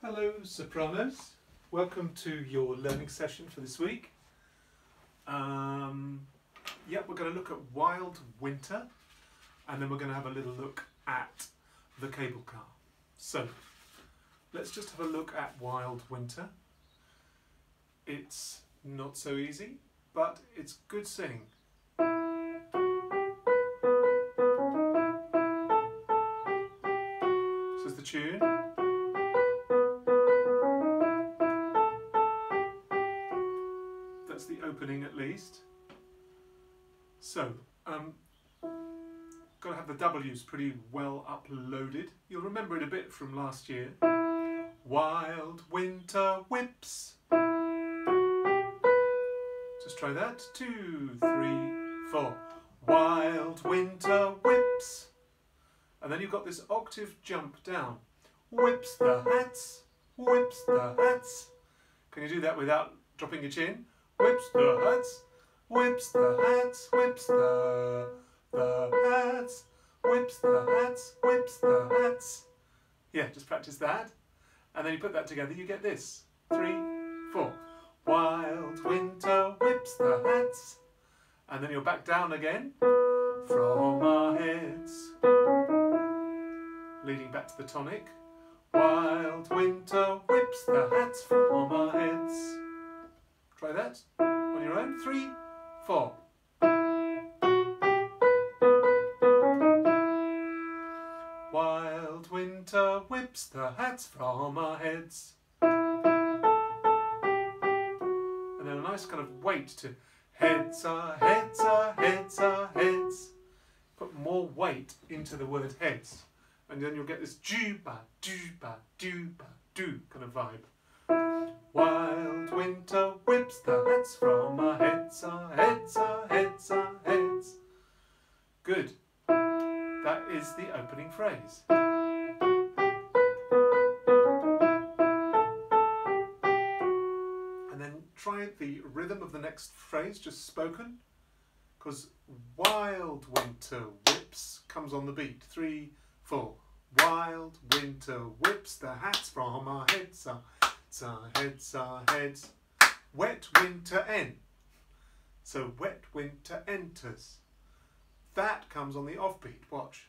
Hello sopranos, welcome to your learning session for this week. Um, yeah, we're going to look at Wild Winter and then we're going to have a little look at the cable car. So, let's just have a look at Wild Winter. It's not so easy, but it's good singing. This is the tune. Least. So, um, got to have the W's pretty well uploaded. You'll remember it a bit from last year. Wild winter whips. Just try that. Two, three, four. Wild winter whips. And then you've got this octave jump down. Whips the hats, whips the hats. Can you do that without dropping your chin? Whips the hats, whips the hats, whips the, the hats, whips the hats, whips the hats. Yeah, just practice that. And then you put that together, you get this. Three, four. Wild winter whips the hats. And then you're back down again from our heads. Leading back to the tonic. Wild winter whips the hats from our heads. Try that on your own. Three, four. Wild winter whips the hats from our heads. And then a nice kind of weight to heads are heads are heads are heads. Put more weight into the word heads. And then you'll get this dooba dooba dooba doo kind of vibe. Wild winter whips the hats from our heads, our heads, our heads, our heads. Good. That is the opening phrase. And then try the rhythm of the next phrase, just spoken. Because wild winter whips comes on the beat. Three, four. Wild winter whips the hats from our heads, our heads, our heads, our heads. Wet winter en. So wet winter enters. That comes on the offbeat. Watch.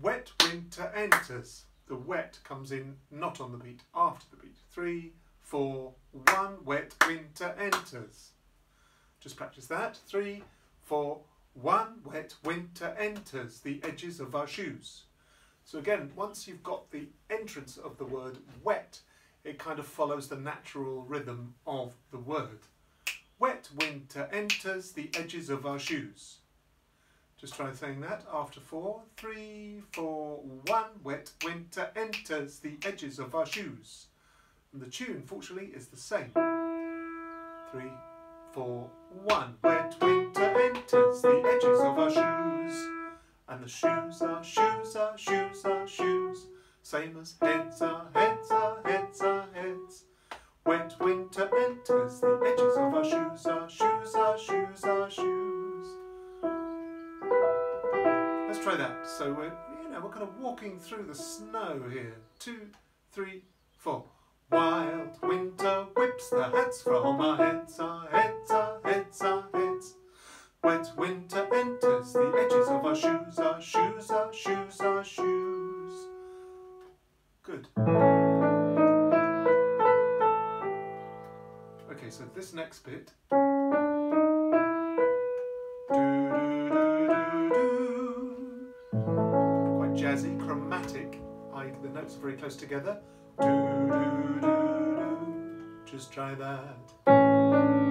Wet winter enters. The wet comes in not on the beat, after the beat. Three, four, one. Wet winter enters. Just practice that. Three, four, one. Wet winter enters the edges of our shoes. So again, once you've got the entrance of the word wet, it kind of follows the natural rhythm of the word. Wet winter enters the edges of our shoes. Just try saying that after four. Three, four, one. Wet winter enters the edges of our shoes. And the tune, fortunately, is the same. Three, four, one. Wet winter enters the edges of our shoes. And the shoes are shoes are shoes are shoes. Same as heads are heads are heads are heads. Wet winter enters the edges of our shoes are shoes are shoes are shoes. Let's try that. So we're you know we're kind of walking through the snow here. Two, three, four. Wild winter whips the hats from our heads, our heads. Wet winter enters the edges of our shoes, our shoes, our shoes, our shoes. Good. Okay, so this next bit. Do, do, do, do, do. Quite jazzy, chromatic. I, the notes are very close together. Do, do, do, do. Just try that.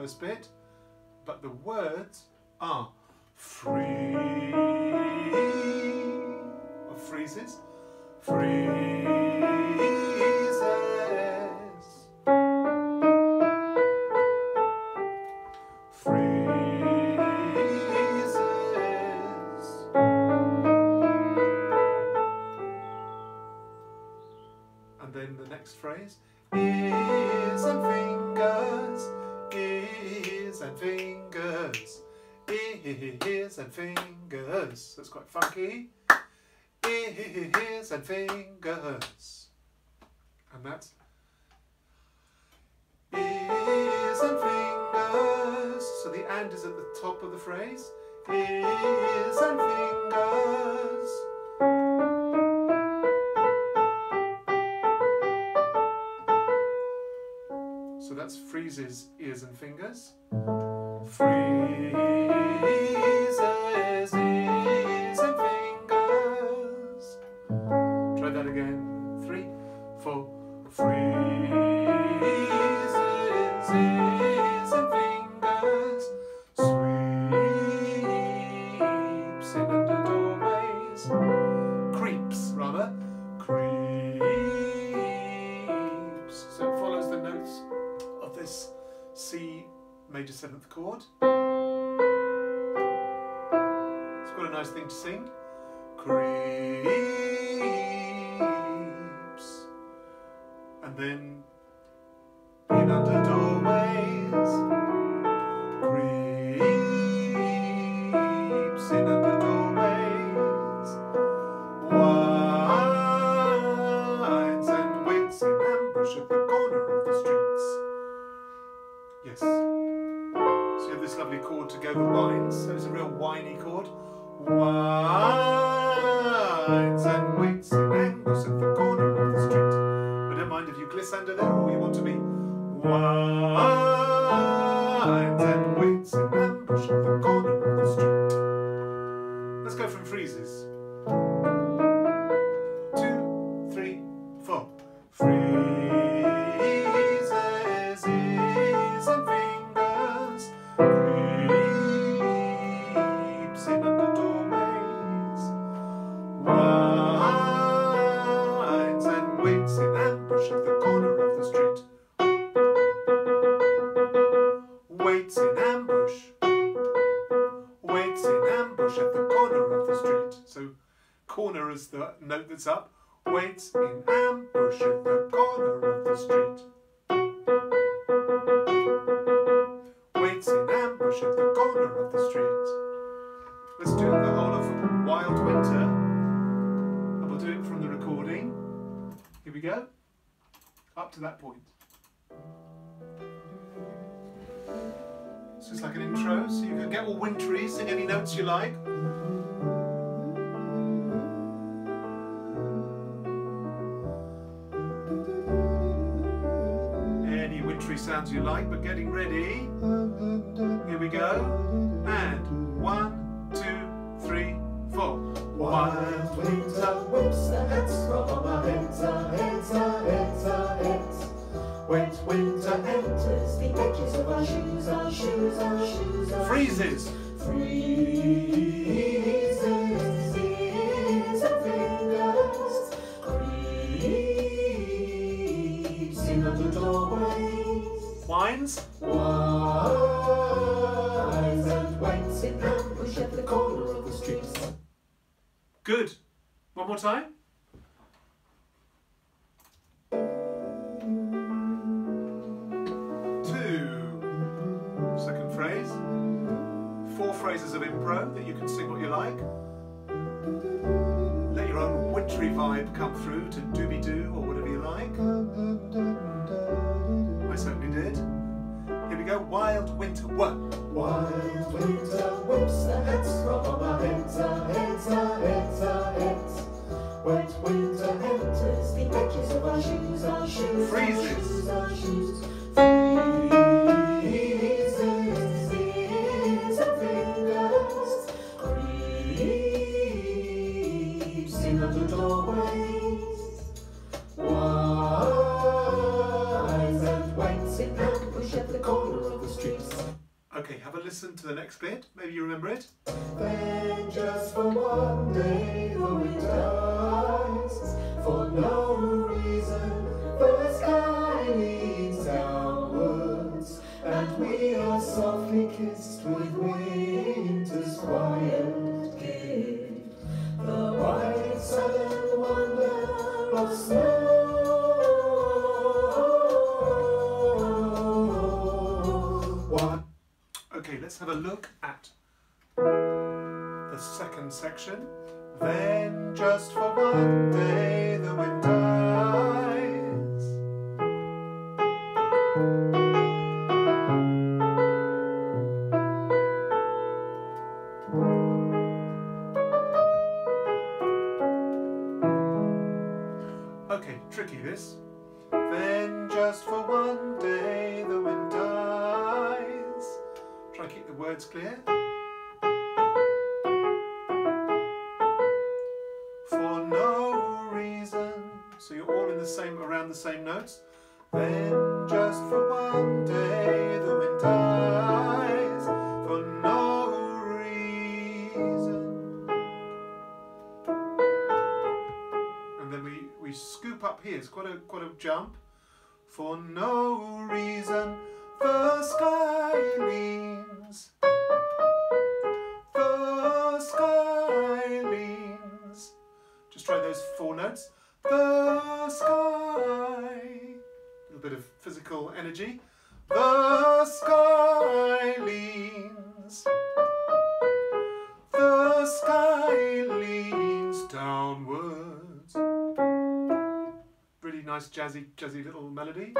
First bit, but the words are free of freezes, freezes. Fingers. That's quite funky. Ears and fingers. And that's ears and fingers. So the and is at the top of the phrase. Ears and fingers. So that's freezes ears and fingers. Freezes And then in under doorways. Creeps in under doorways. Winds and waits in ambush at the corner of the streets. Yes. So you have this lovely chord to go winds. So it's a real whiny chord. Winds and waits in ambush at the if you there or you want to be. Winds note that's up. Waits in ambush at the corner of the street. Waits in ambush at the corner of the street. Let's do the whole of Wild Winter. And we'll do it from the recording. Here we go. Up to that point. It's like an intro, so you can get all wintry, sing any notes you like. Sounds you like, but getting ready. Here we go. And one, two, three, four. Wild winter whips the hats from our heads, our heads, our heads, our heads. Wet winter enters the edges of our shoes, our shoes, our shoes, our. Freezes, at the corner of the. Good. One more time. Two. Second phrase. Four phrases of impro that you can sing what you like. Let your own wintry vibe come through to dooby doo or whatever you like. I certainly did. Here we go. Wild winter. One. Of the streets. Okay, have a listen to the next bit. Maybe you remember it. Then just for one day the wind dies For no reason the sky leans downwards And we are softly kissed with winter's quiet gift The white sudden wonder of snow Okay, let's have a look at the second section. Then just for one day the winter. Words clear. For no reason. So you're all in the same around the same notes. Then just for one day the wind dies. For no reason. And then we, we scoop up here. It's quite a quite a jump. For no reason the sky leans. The sky leans. Just try those four notes. The sky. A little bit of physical energy. The sky leans. The sky leans downwards. Really nice jazzy, jazzy little melody.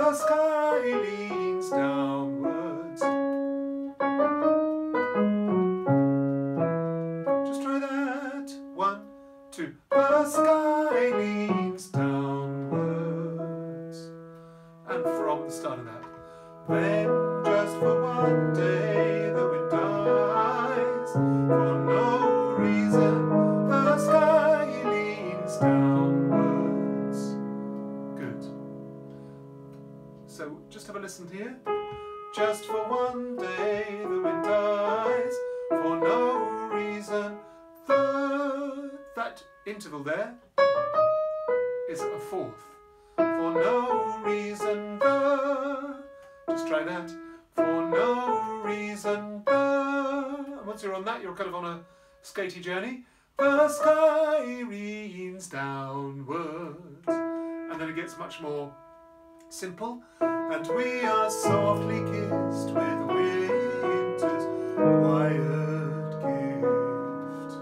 The sky leans downwards. Just try that. One, two. The sky leans downwards. And from the start of that. Then just for one day the wind dies. For no reason here. Just for one day the wind dies. For no reason the that interval there is a fourth. For no reason the just try that. For no reason the once you're on that you're kind of on a skatey journey. The sky leans downwards. And then it gets much more simple. And we are softly kissed with winter's quiet gift.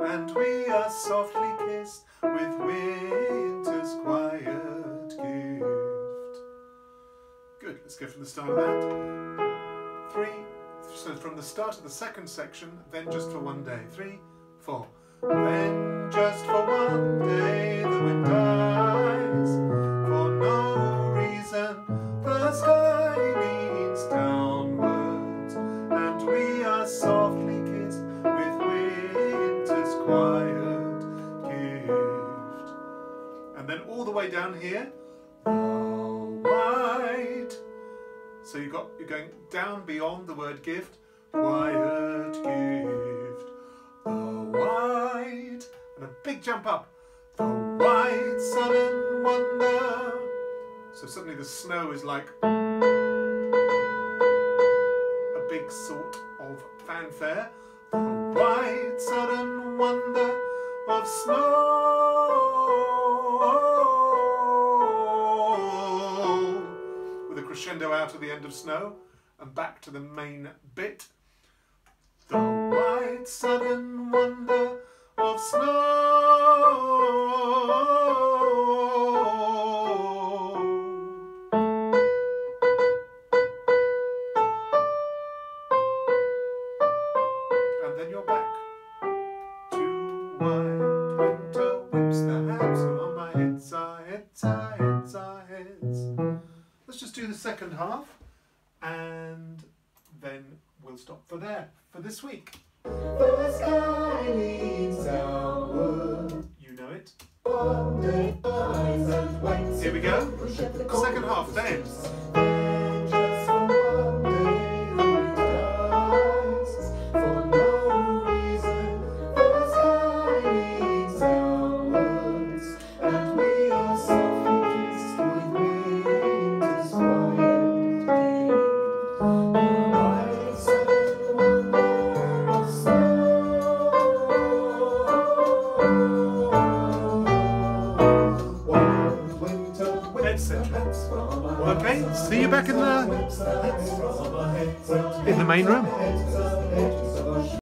And we are softly kissed with winter's quiet gift. Good, let's go from the start of that. Three, so from the start of the second section, then just for one day. Three, four. Then just for one day the wind dies. For no reason the sky leans downwards. And we are softly kissed with winter's quiet gift. And then all the way down here. White. So you got you're going down beyond the word gift. Quiet gift. And a big jump up. The white sudden wonder. So suddenly the snow is like a big sort of fanfare. The white sudden wonder of snow. With a crescendo out at the end of snow and back to the main bit. The white sudden wonder of snow. And then you're back to white winter whips the haps on my heads, our heads, our heads, our heads. Let's just do the second half and then we'll stop for there for this week. The main room.